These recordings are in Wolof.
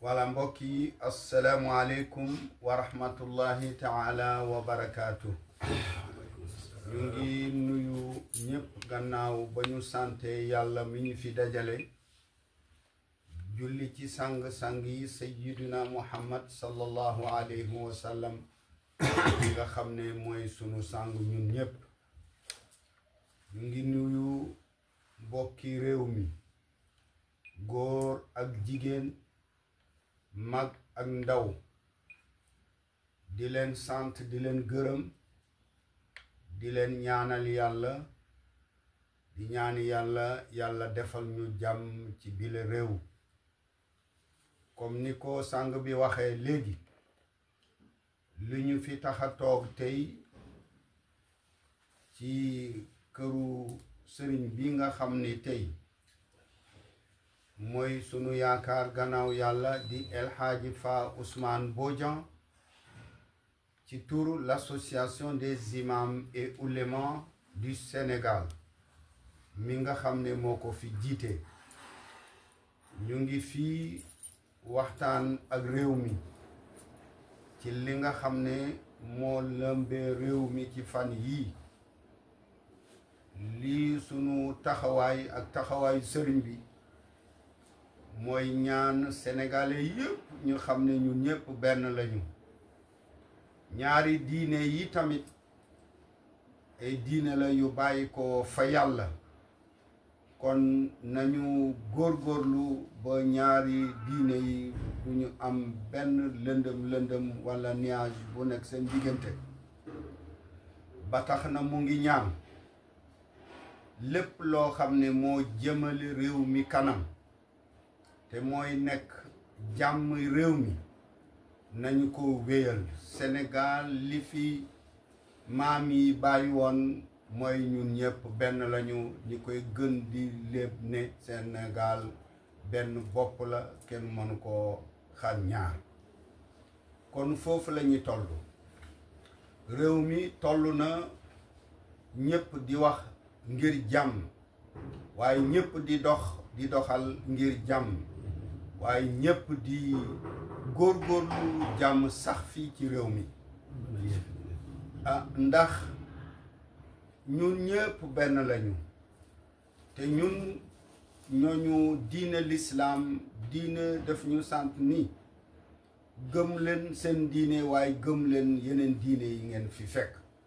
wala mbokk yi asalaamualeykum wa rahmatullahi taala wa barakaatu ñu ngi nuyu ñëpp gannaaw ba ñu sante yàlla mi ñu fi dajale julli ci sang-sang yi sayyiduna muhammad sallallahu alayhi wa sallam nga xam ne mooy sunu sang ñun ñëpp ñu ngi nuyu bokki réew mi góor ak jigéen mag ak ndaw di leen sant di leen gërëm di leen ñaanal yàlla di ñaan yàlla yàlla defal ñu jàmm ci bile réew comme ni ko sang bi waxee léegi lu ñu fi tax a toog tey ci këru sëriñ bi nga xam ni tey mooy sunu yaakaar gannaaw yàlla di El Hadji Fa Ousmane Bodian ci turu l'association des imams et oulémas du Sénégal mi nga xam ne moo ko fi jiite ñu ngi fii waxtaan ak réew mi ci li nga xam ne moo lëmbee réew mi ci fan yii lii sunu taxawaay ak taxawaayu sëriñ bi mooy ñaan sénégalais yëpp ñu xam ne ñu ñëpp benn lañu ñaari diine yi tamit ay diine la yu bàyyi ko fa yàlla kon nañu góorgóorlu ba ñaari diine yi bu ñu am benn lëndëm lëndëm walla nuage bu nekk seen diggante ba tax na mu ngi ñaan lépp loo xam ne moo jëmale réew mi kanam te mooy nekk jàmm réew mi nañu ko wéyal Sénégal li fi maam yi bàyyi woon mooy ñun ñëpp benn lañu ñi koy gën di léeb ne Sénégal benn bopp la kenn mënu ko xar ñaar kon foofu la ñuy toll réew mi toll na ñëpp di wax ngir jàmm waaye ñëpp di dox di doxal ngir jàmm waaye ñëpp di góorgóorlu jàmm sax fii ci réew mi ah ndax ñun ñëpp benn lañu te ñun ñooñu diine lislaam diine daf ñu sant ni gëm leen seen diine waaye gëm leen yeneen diine yi ngeen fi fekk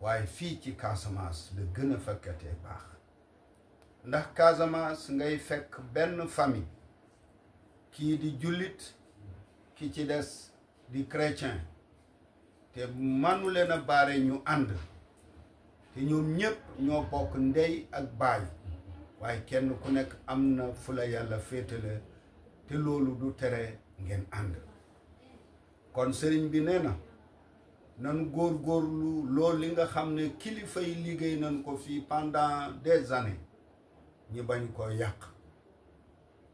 waaye fii ci Casamance la gën a fekkatee baax ndax Casamance ngay fekk benn famille kii di jullit ki ci des di chrétien te manu leen a baare ñu ànd te ñoom ñépp ñoo bokk ndey ak baay waaye kenn ku nekk am na fu la yàlla féetale te loolu du tere ngeen ànd kon sëriñ bi nee na nan góorgóorlu loolu li nga xam ne kilifa yi liggéey nañ ko fii pendant des années ñu bañ koo yàq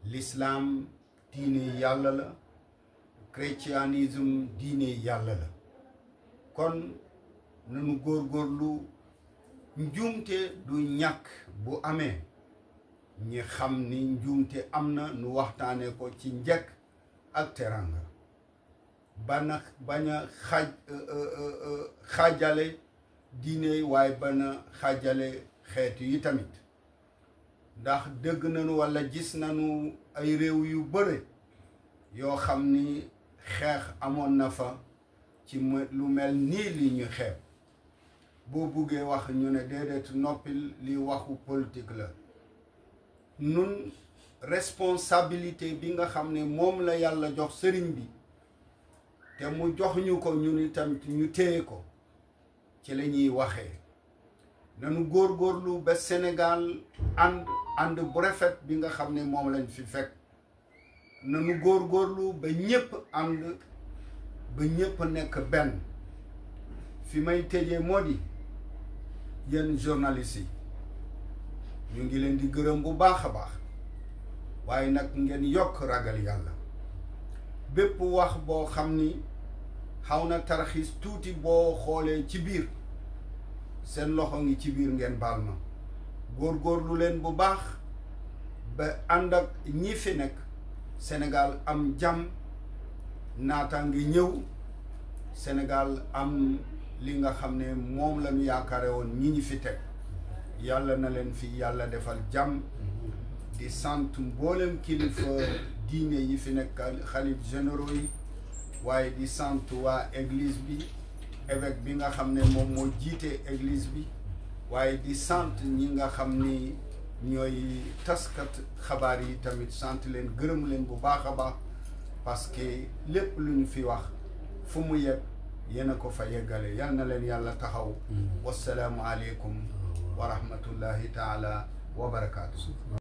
l'islam diine yàlla la christianisme diine yàlla la kon nanu góorgóorlu njuumte du ñàkk bu amee ñi xam ni njuumte am na nu waxtaane ko ci njëkk ak teranga bana bañ a xaaj xaajale diine yi waaye bana xaajale xeet yi tamit ndax dëgg nañu walla gis nañu ay réew yu bare yoo xam ni xeex amoon na fa ci lu mel nii li ñu xeeb boo buggee wax ñu ne déedéet noppil li waxu politique la nun responsabilité bi nga xam ne moom la yàlla jox sëriñ bi te mu jox ñu ko ñun itam ñu téye ko ci la ñuy waxee nanu góorgóorlu ba Sénégal ànd ànd bu rafet bi nga xam ne moom lañ fi fekk nanu góorgóorlu ba ñépp ànd ba ñépp nekk benn fi may tëjee moo di yéen journalistes yi ñu ngi leen di gërëm bu baax a baax waaye nag ngeen yokk ragal yàlla bépp wax boo xam ni xaw na tarxiis tuuti boo xoolee ci biir seen loxo ngi ci biir ngeen baal ma góorgóorlu leen bu baax ba ànd ak ñi fi nekk Sénégal am jàmm naataange ñëw Sénégal am li nga xam ne moom la ñu yaakaare woon ñi ñi fi teg yàlla na leen fi yàlla defal jàmm di sant mboolem kilifa diine yi fi nekk xalif généraux yi waaye di sant waa église bi évêque bi nga xam ne moom moo jiite église bi waaye di sant ñi nga xam ni ñooy taskat xabaar yi tamit sant leen gërëm leen bu baax a baax parce que lépp lu ñu fi wax fu mu yegg yéen a ko fa yeggale yal na leen yàlla taxaw wasalaamu aleykum wa rahmatullahi taala wa barakaatu